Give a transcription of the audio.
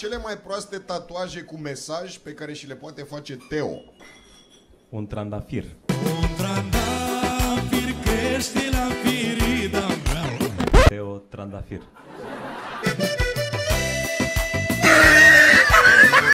cele mai proaste tatuaje cu mesaj pe care și le poate face Teo. Un trandafir. Un trandafir crește la firida mea Teo Trandafir.